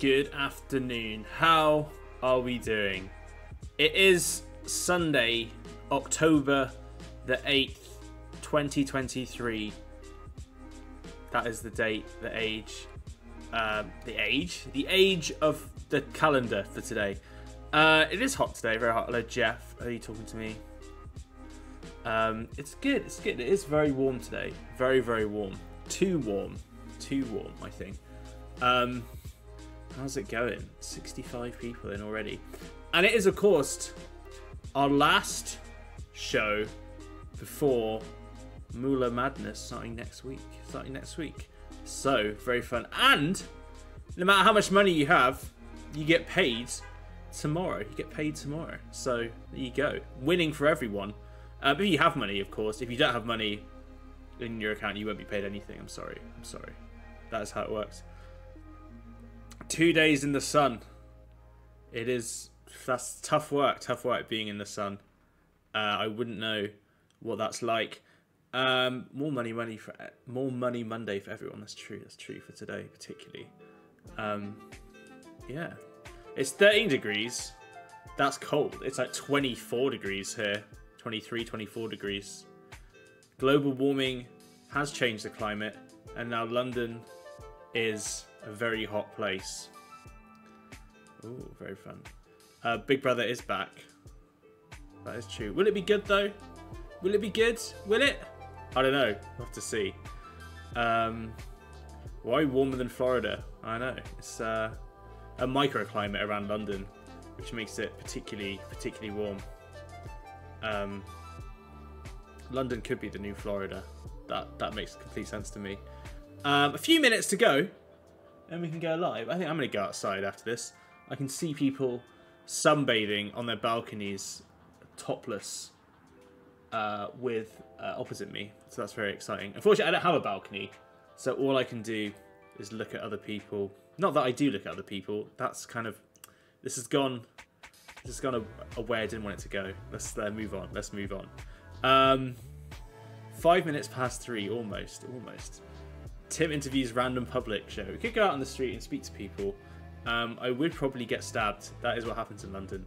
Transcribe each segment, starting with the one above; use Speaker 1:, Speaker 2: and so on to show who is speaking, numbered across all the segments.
Speaker 1: Good afternoon. How are we doing? It is Sunday, October the 8th, 2023. That is the date, the age, um, the age, the age of the calendar for today. Uh, it is hot today, very hot. Hello, Jeff. Are you talking to me? Um, it's good. It's good. It is very warm today. Very, very warm. Too warm. Too warm, I think. Um, how's it going? 65 people in already. And it is, of course, our last show before Moolah Madness starting next week. Starting next week. So, very fun. And no matter how much money you have, you get paid tomorrow. You get paid tomorrow. So, there you go. Winning for everyone. Uh, but if you have money, of course. If you don't have money in your account, you won't be paid anything. I'm sorry. I'm sorry. That is how it works. Two days in the sun. It is. That's tough work. Tough work being in the sun. Uh, I wouldn't know what that's like. Um, more money, money for more money Monday for everyone. That's true. That's true for today, particularly. Um, yeah, it's 13 degrees. That's cold. It's like 24 degrees here. 23, 24 degrees. Global warming has changed the climate, and now London is a very hot place. Ooh, very fun. Uh, Big Brother is back. That is true. Will it be good though? Will it be good? Will it? I don't know. We'll have to see. Um, why warmer than Florida? I know. It's uh, a microclimate around London, which makes it particularly particularly warm. Um, London could be the new Florida. That that makes complete sense to me. Um, a few minutes to go, and we can go live. I think I'm going to go outside after this. I can see people sunbathing on their balconies, topless, uh, with uh, opposite me. So that's very exciting. Unfortunately, I don't have a balcony, so all I can do is look at other people. Not that I do look at other people. That's kind of this has gone. This has gone a, I didn't want it to go. Let's uh, move on. Let's move on. Um, five minutes past three, almost, almost. Tim interviews random public show. We could go out on the street and speak to people. Um, I would probably get stabbed. That is what happens in London.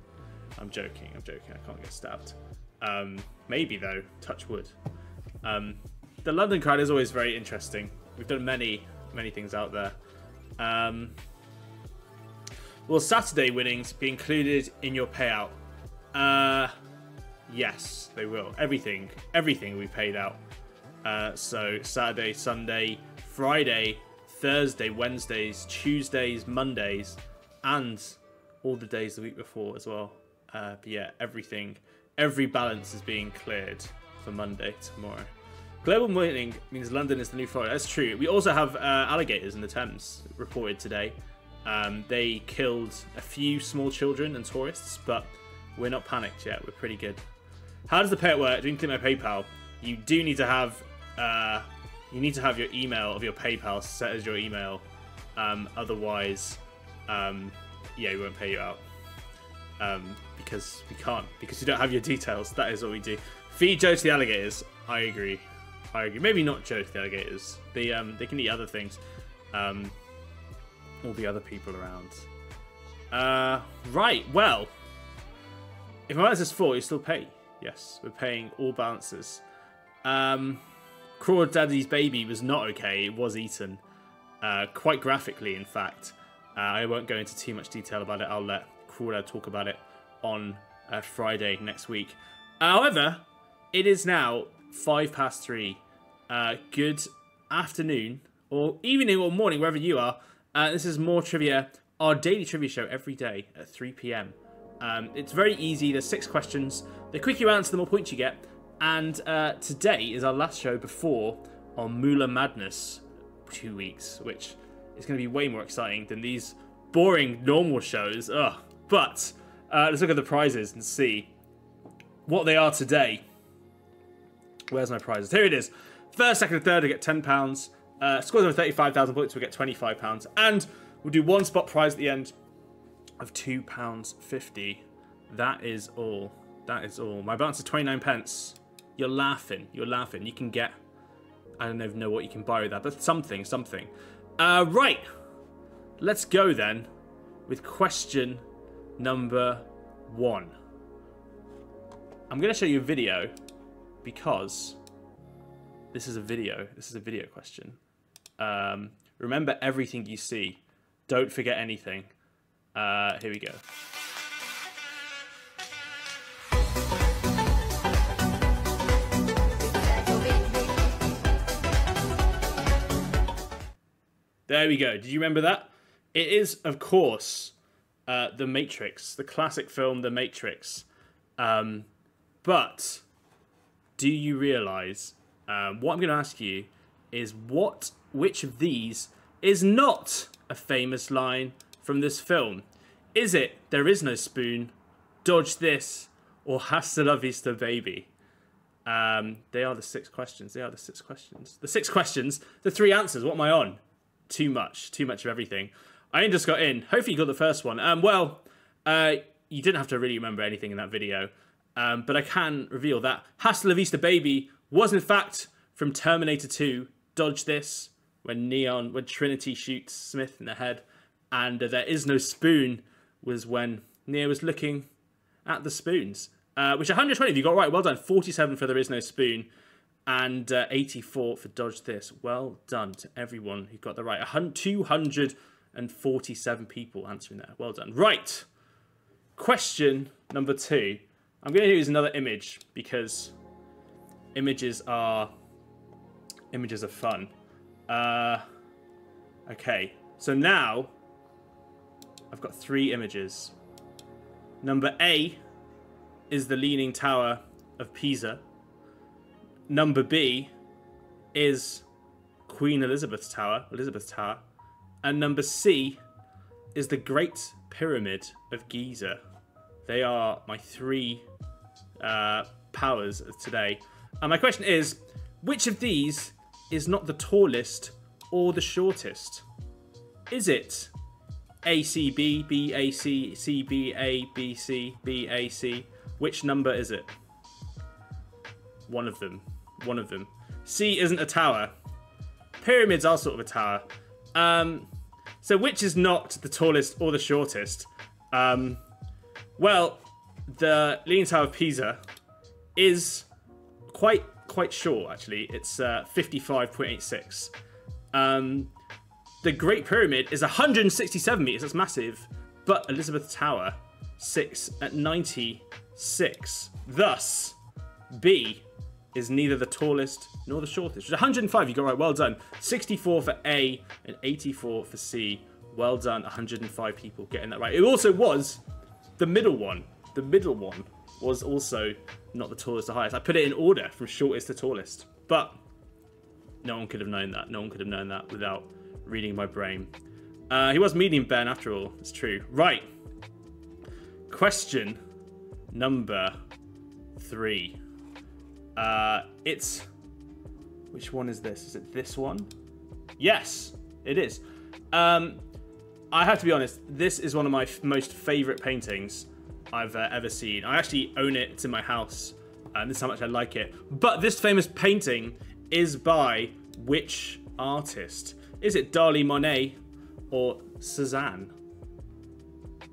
Speaker 1: I'm joking. I'm joking. I can't get stabbed. Um, maybe though. Touch wood. Um, the London crowd is always very interesting. We've done many, many things out there. Um, will Saturday winnings be included in your payout? Uh, yes, they will. Everything, everything we paid out. Uh, so Saturday, Sunday, Friday, Thursday, Wednesdays, Tuesdays, Mondays, and all the days the week before as well. Uh, but yeah, everything, every balance is being cleared for Monday tomorrow. Global warming means London is the new Florida. That's true. We also have uh, alligators in the Thames reported today. Um, they killed a few small children and tourists, but we're not panicked yet. We're pretty good. How does the pay work? Do you include my PayPal? You do need to have uh, you need to have your email of your PayPal set as your email. Um, otherwise, um, yeah, we won't pay you out um, because we can't because you don't have your details. That is what we do. Feed Joe to the alligators. I agree. I agree. Maybe not Joe to the alligators. They um they can eat other things. Um, all the other people around. Uh, right. Well, if my balance is full, you still pay. Yes, we're paying all balances. Um, Crawdad Daddy's baby was not okay. It was eaten, uh, quite graphically, in fact. Uh, I won't go into too much detail about it. I'll let Crawdad talk about it on uh, Friday next week. However, it is now five past three. Uh, good afternoon, or evening, or morning, wherever you are. Uh, this is MOAR Trivia, our daily trivia show every day at 3 p.m. Um, it's very easy. There's six questions. The quicker you answer, the more points you get. And uh, today is our last show before on Moolah Madness, two weeks, which is going to be way more exciting than these boring normal shows. Ugh. But uh, let's look at the prizes and see what they are today. Where's my prizes? Here it is. First, second, and third, I get £10. Uh, scores over 35,000 points, we get £25. And we'll do one spot prize at the end of £2.50. That is all. That is all. My balance is 29 pence. You're laughing. You're laughing. You can get... I don't even know what you can buy with that, but something, something. Uh, right. Let's go then with question number one. I'm going to show you a video because this is a video. This is a video question. Um, remember everything you see. Don't forget anything. Uh, here we go. There we go. Did you remember that? It is, of course, uh, The Matrix, the classic film The Matrix. Um, but do you realize um, what I'm going to ask you is what, which of these is not a famous line from this film? Is it "There is no spoon," "Dodge this," or "Hasta la vista, baby"? Um, they are the six questions. They are the six questions. The six questions. The three answers. What am I on? Too much. Too much of everything. I just got in. Hopefully you got the first one. Um, well, uh, you didn't have to really remember anything in that video. Um, but I can reveal that Hasta la Vista Baby was in fact from Terminator 2. Dodge this when Neon, when Trinity shoots Smith in the head, and uh, there is no spoon was when Neo was looking at the spoons. Uh, which 120 you got right. Well done. 47 for there is no spoon, and uh, 84 for dodge this. Well done to everyone who got the right. 247 people answering that. Well done. Right. Question number two. I'm going to use another image because images are images are fun. Uh, okay, so now I've got three images. Number A is the Leaning Tower of Pisa. Number B is Queen Elizabeth's Tower, Elizabeth's Tower. And number C is the Great Pyramid of Giza. They are my three uh, powers today. And my question is, which of these is not the tallest or the shortest? Is it ACB, BAC, CBA, BC, BAC? Which number is it? One of them. One of them. C isn't a tower. Pyramids are sort of a tower. Um, so which is not the tallest or the shortest? Um, well, the Leaning Tower of Pisa is quite quite short actually. It's uh, 55.86. Um, the Great Pyramid is 167 meters. That's massive. But Elizabeth Tower six at 96. Thus, B is neither the tallest nor the shortest. 105, you got right. Well done. 64 for A and 84 for C. Well done. 105 people getting that right. It also was the middle one. The middle one was also not the tallest or highest. I put it in order from shortest to tallest. But no one could have known that. No one could have known that without reading my brain. Uh, he was medium Ben after all. It's true. Right. Question number three. Uh, it's. Which one is this? Is it this one? Yes, it is. Um, I have to be honest, this is one of my most favourite paintings I've uh, ever seen. I actually own it. It's in my house, and this is how much I like it. But this famous painting is by which artist? Is it Dali Monet or Cezanne?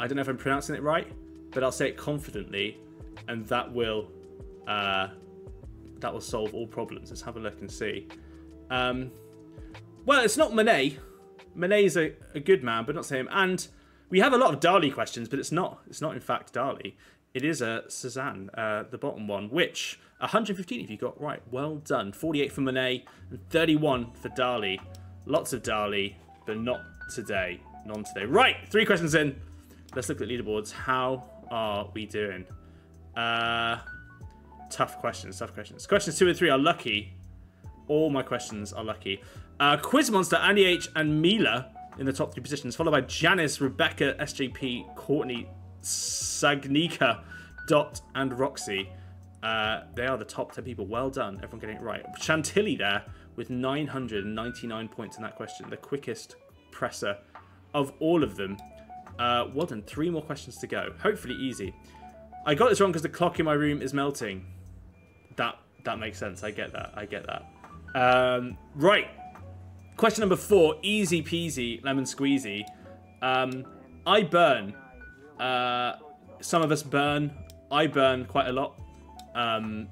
Speaker 1: I don't know if I'm pronouncing it right, but I'll say it confidently, and that will uh, that will solve all problems. Let's have a look and see. Um, well, it's not Monet. Monet's a, a good man, but not same. And we have a lot of Dali questions, but it's not. It's not in fact Dali. It is a Cezanne, uh, the bottom one, which 115 if you got right. Well done. 48 for Monet and 31 for Dali. Lots of Dali, but not today. None today. Right, three questions in. Let's look at leaderboards. How are we doing? Uh, tough questions, tough questions. Questions two and three are lucky. All my questions are lucky. Uh, Quiz Monster, Andy H, and Mila in the top three positions, followed by Janice, Rebecca, SJP, Courtney, Sagnika, Dot, and Roxy. Uh, they are the top 10 people. Well done. Everyone getting it right. Chantilly there with 999 points in that question. The quickest presser of all of them. Uh, well done. Three more questions to go. Hopefully easy. I got this wrong because the clock in my room is melting. That that makes sense. I get that. I get that. Um, right. Question number four. Easy peasy, lemon squeezy. Um, I burn. Uh, some of us burn. I burn quite a lot. Um,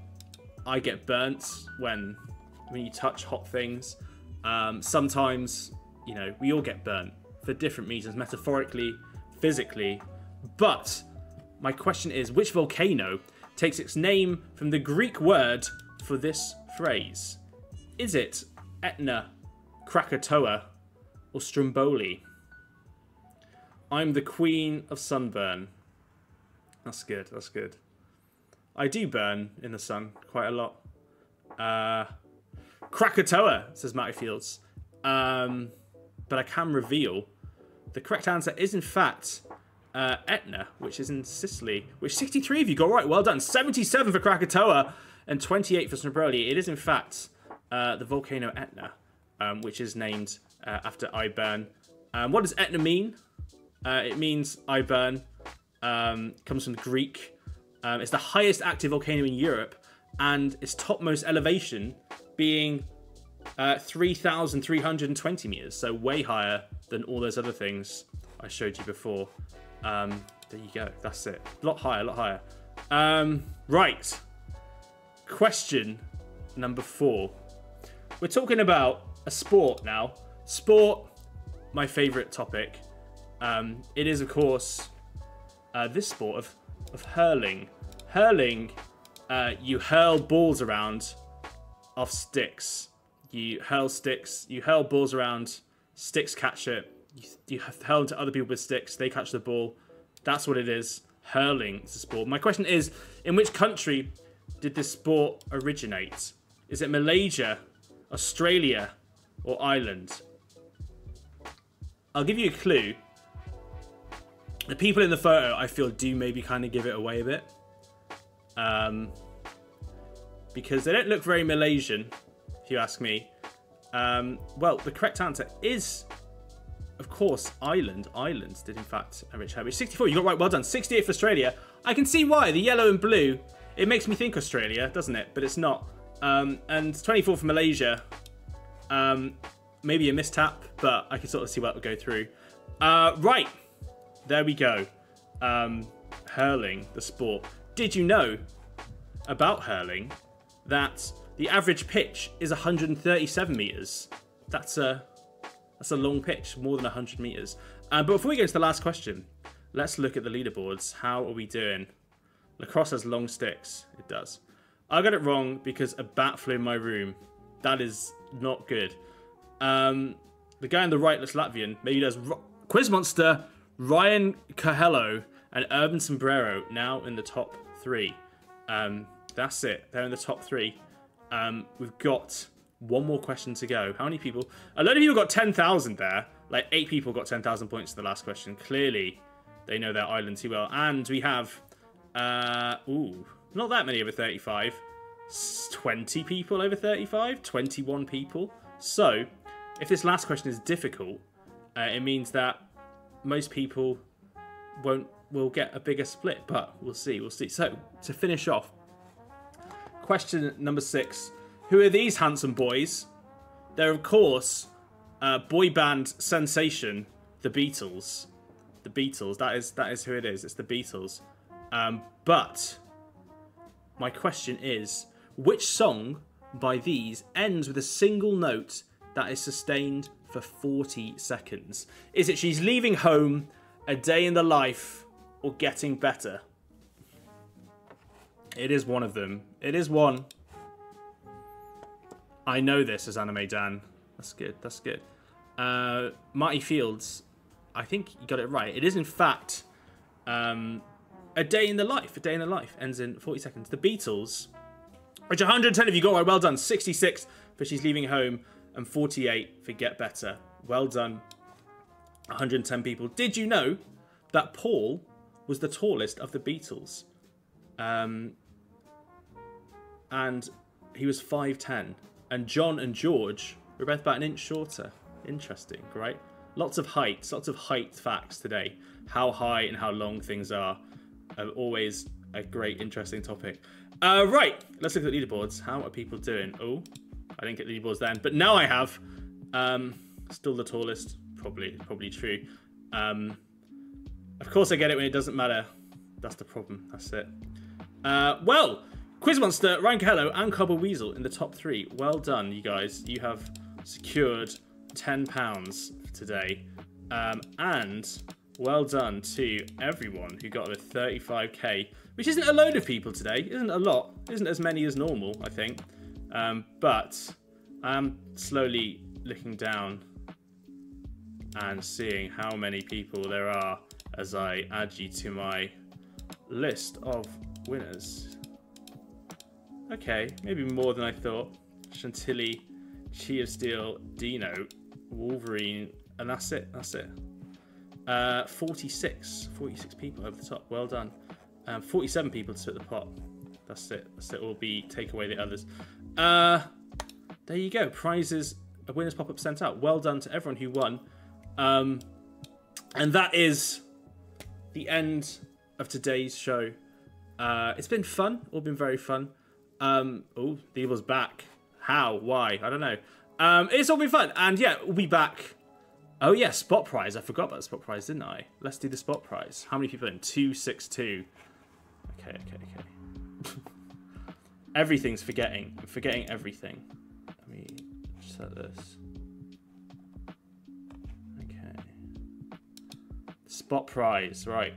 Speaker 1: I get burnt when when you touch hot things. Um, sometimes, you know, we all get burnt for different reasons, metaphorically, physically. But my question is, which volcano takes its name from the Greek word for this phrase? Is it Etna, Krakatoa, or Stromboli? I'm the queen of sunburn. That's good, that's good. I do burn in the sun quite a lot. Uh, Krakatoa, says Matty Fields. Um, but I can reveal the correct answer is in fact uh, Etna, which is in Sicily, which 63 of you got right. Well done. 77 for Krakatoa and 28 for Stromboli. It is in fact uh, the volcano Etna, um, which is named uh, after I burn. Um, what does Etna mean? Uh, it means I burn. Um, comes from Greek. Um, it's the highest active volcano in Europe, and its topmost elevation being uh, 3,320 meters, so way higher than all those other things I showed you before. Um, there you go. That's it. A lot higher, a lot higher. Um, right. Question number four. We're talking about a sport now. Sport, my favorite topic. Um, it is, of course, uh, this sport of, of hurling. Hurling, uh, you hurl balls around off sticks. You hurl sticks, you hurl balls around, sticks catch it. You, you hurl to other people with sticks, they catch the ball. That's what it is. Hurling is a sport. My question is, in which country did this sport originate? Is it Malaysia, Australia, or Ireland? I'll give you a clue. The people in the photo, I feel, do maybe kind of give it away a bit. Um, because they don't look very Malaysian, if you ask me. Um, well, the correct answer is, of course, Ireland. Ireland did, in fact, enrich Herbie. 64, you got right, well done. 68 for Australia. I can see why. The yellow and blue, it makes me think Australia, doesn't it? But it's not. Um, and 24 for Malaysia. Um, maybe a mistap, but I can sort of see what will go through. Uh, right, there we go. Um, hurling, the sport. Did you know about hurling that the average pitch is 137 meters? That's a that's a long pitch, more than 100 meters. Uh, but before we go to the last question, let's look at the leaderboards. How are we doing? Lacrosse has long sticks. It does. I got it wrong because a bat flew in my room. That is not good. Um, the guy on the right looks Latvian. Maybe he does. Quiz Monster, Ryan Cahello, and Urban Sombrero now in the top three. Um, that's it. They're in the top three. Um, we've got one more question to go. How many people? A lot of people got 10,000 there. Like eight people got 10,000 points to the last question. Clearly, they know their island too well. And we have, uh, ooh, not that many over 35. 20 people over 35. 21 people. So, if this last question is difficult, uh, it means that most people won't will get a bigger split, but we'll see, we'll see. So, to finish off, question number six. Who are these handsome boys? They're, of course, uh, boy band sensation, the Beatles. The Beatles, that is that is who it is. It's the Beatles. Um, but my question is, which song by these ends with a single note that is sustained for 40 seconds? Is it She's Leaving Home, A Day in the Life, or Getting Better? It is one of them. It is one. I know this as Anime Dan. That's good. That's good. Uh, Marty Fields, I think you got it right. It is, in fact, um, A Day in the Life. A Day in the Life ends in 40 seconds. The Beatles, which 110 of you got right. Well done. 66 for She's Leaving Home and 48 for Get Better. Well done. 110 people. Did you know that Paul was the tallest of the Beatles? Um, and he was 5'10. And John and George were both about an inch shorter. Interesting, right? Lots of heights, lots of height facts today. How high and how long things are. are always a great, interesting topic. Uh, right, let's look at leaderboards. How are people doing? Oh, I didn't get leaderboards then, but now I have. Um, still the tallest, probably, probably true. Um, Of course I get it when it doesn't matter. That's the problem. That's it. Uh, well, Quizmonster, Ryan Hello, and Cobble Weasel in the top three. Well done, you guys. You have secured £10 today. Um, and well done to everyone who got the 35k, which isn't a load of people today. Isn't a lot. Isn't as many as normal, I think. Um, but I'm slowly looking down and seeing how many people there are as I add you to my list of winners. Okay, maybe more than I thought. Chantilly, Chi of Steel, Dino, Wolverine, and that's it. That's it. Uh, 46. 46 people over the top. Well done. Um, 47 people to the pot. That's it. That's it. Will be take away the others. Uh, there you go. Prizes, a winners pop up sent out. Well done to everyone who won. Um, and that is the end of today's show. Uh, it's been fun. All been very fun. Um, oh, evil's back. How? Why? I don't know. Um, it's all been fun. And yeah, we'll be back. Oh yeah, spot prize. I forgot about the spot prize, didn't I? Let's do the spot prize. How many people in? Two, six, two. Okay, okay, okay. Everything's forgetting. I'm forgetting everything. Let me set this. Okay. Spot prize, right.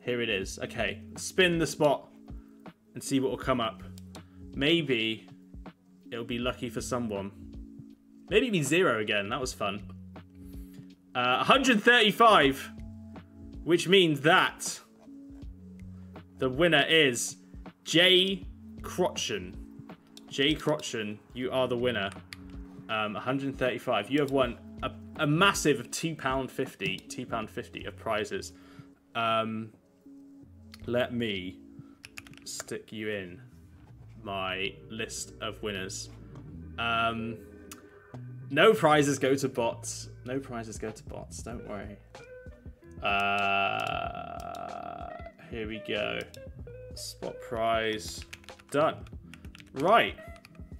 Speaker 1: Here it is. Okay, spin the spot and see what will come up. Maybe it'll be lucky for someone. Maybe it'll be zero again. That was fun. Uh, 135, which means that the winner is Jay Crotchen. Jay Crotchen, you are the winner. Um, 135. You have won a, a massive £2.50, £2.50 of prizes. Um, let me stick you in my list of winners. Um, no prizes go to bots. No prizes go to bots. Don't worry. Uh, here we go. Spot prize done. Right.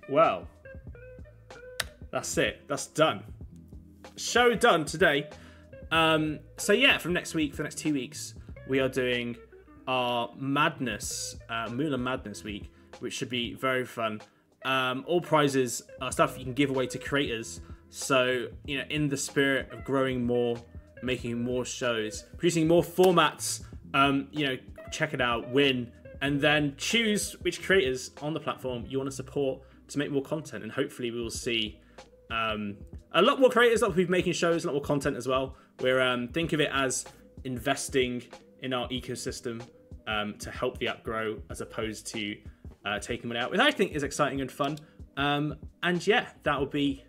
Speaker 1: Well, that's it. That's done show done today. Um, so yeah, from next week, for the next two weeks, we are doing our Madness, uh, Moolah Madness week, which should be very fun. Um, all prizes are stuff you can give away to creators. So you know, in the spirit of growing more, making more shows, producing more formats, um, you know, check it out, win, and then choose which creators on the platform you want to support to make more content, and hopefully we will see um, a lot more creators, a lot of people making shows, a lot more content as well. We're um, think of it as investing in our ecosystem um, to help the app grow, as opposed to uh, taking it out, which I think is exciting and fun. Um, and yeah, that will be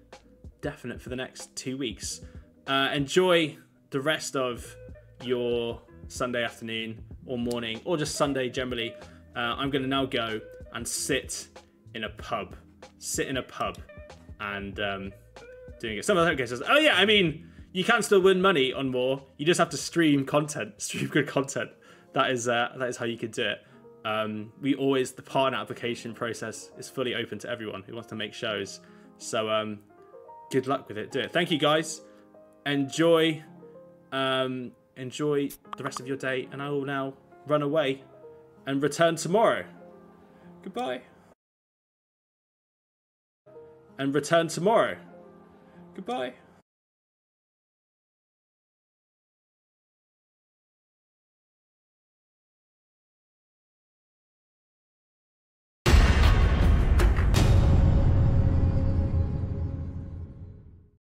Speaker 1: definite for the next two weeks. Uh, enjoy the rest of your Sunday afternoon or morning, or just Sunday generally. Uh, I'm going to now go and sit in a pub. Sit in a pub and um, doing it. Some of the guys says, "Oh yeah, I mean, you can still win money on MOAR. You just have to stream content, stream good content. That is uh, that is how you could do it. Um, we always the partner application process is fully open to everyone who wants to make shows. So um, good luck with it. Do it. Thank you guys. Enjoy. Um, enjoy the rest of your day, and I will now run away and return tomorrow. Goodbye and return tomorrow. Goodbye.